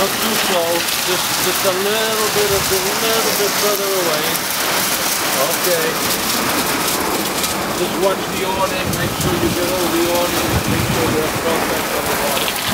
Not too close, just, just a little bit of a little bit further away. Okay. Just watch the awning, make sure you get all the awning, make sure you're perfect on the bottom.